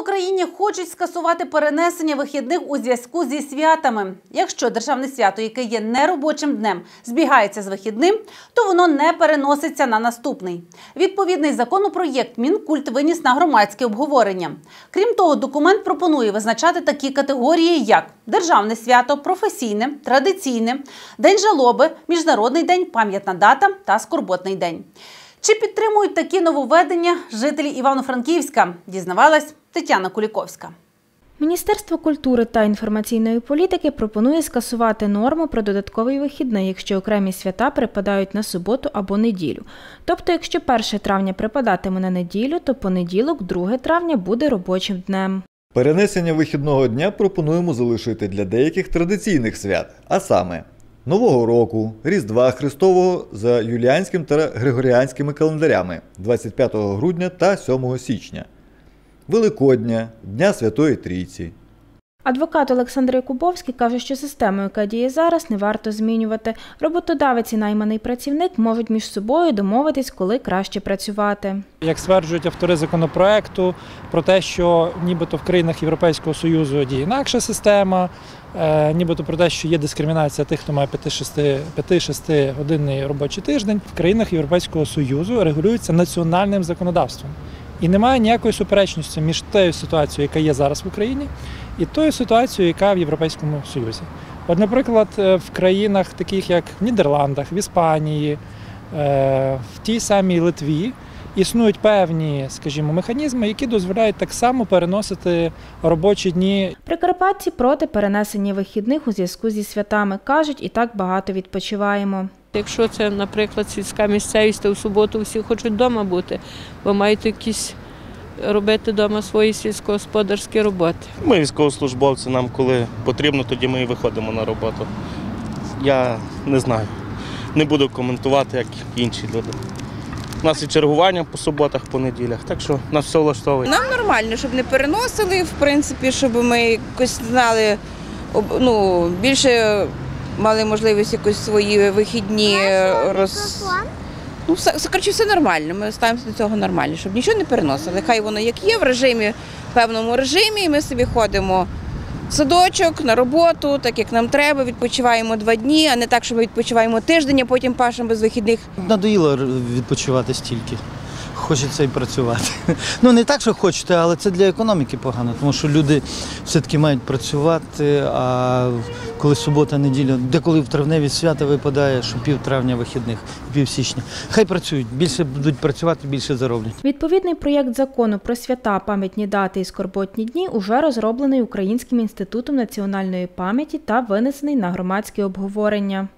Україні хочуть скасувати перенесення вихідних у зв'язку зі святами. Якщо державне свято, яке є неробочим днем, збігається з вихідним, то воно не переноситься на наступний. Відповідний законопроєкт Мінкульт виніс на громадське обговорення. Крім того, документ пропонує визначати такі категорії, як державне свято, професійне, традиційне, день жалоби, міжнародний день, пам'ятна дата та скорботний день. Чи підтримують такі нововведення жителі Івано-Франківська? Дізнавалась Тетяна Куліковська. Міністерство культури та інформаційної політики пропонує скасувати норму про додатковий вихідний, якщо окремі свята припадають на суботу або неділю. Тобто, якщо 1 травня припадатиме на неділю, то понеділок, 2 травня буде робочим днем. Перенесення вихідного дня пропонуємо залишити для деяких традиційних свят, а саме Нового року, Різдва Христового за юліанським та григоріанськими календарями 25 грудня та 7 січня, Великодня, Дня Святої Трійці. Адвокат Олександр Якубовський каже, що систему, яка діє зараз, не варто змінювати. Роботодавець і найманий працівник можуть між собою домовитись, коли краще працювати. Як стверджують автори законопроекту про те, що нібито в країнах Європейського Союзу діє інакша система, е, нібито про те, що є дискримінація тих, хто має 5-6 годинний робочий тиждень, в країнах Європейського Союзу регулюється національним законодавством. І немає ніякої суперечності між тією ситуацією, яка є зараз в Україні, і тою ситуацією, яка в Європейському Союзі. От, наприклад, е, в країнах, таких як в Нідерландах, в Іспанії, е, в тій самій Литві, існують певні, скажімо, механізми, які дозволяють так само переносити робочі дні. Прикарпатці проти перенесення вихідних у зв'язку зі святами кажуть, і так багато відпочиваємо. Якщо це, наприклад, сільська місцевість, то в суботу всі хочуть вдома бути, бо мають якісь робити вдома свої сільськогосподарські роботи. Ми військовослужбовці, нам коли потрібно, тоді ми і виходимо на роботу. Я не знаю. Не буду коментувати, як інші люди. У нас і чергування по суботах, по неділях, так що нас все влаштовує. Нам нормально, щоб не переносили, в принципі, щоб ми якось знали, ну, більше мали можливість якось свої вихідні роз. Ну, все, коротше, все нормально. Ми ставимося до цього нормально, щоб нічого не переносили. Хай воно як є в режимі, в певному режимі, і ми собі ходимо в садочок, на роботу, так як нам треба, відпочиваємо два дні, а не так, що ми відпочиваємо тиждень, а потім пашемо без вихідних. Надоїло відпочивати стільки. Хочеться і працювати. Ну не так, що хочете, але це для економіки погано, тому що люди все-таки мають працювати. А коли субота, неділя, деколи в травневі свята випадає, що пів травня вихідних, пів січня. Хай працюють, більше будуть працювати, більше зароблять. Відповідний проєкт закону про свята, пам'ятні дати і скорботні дні уже розроблений Українським інститутом національної пам'яті та винесений на громадське обговорення.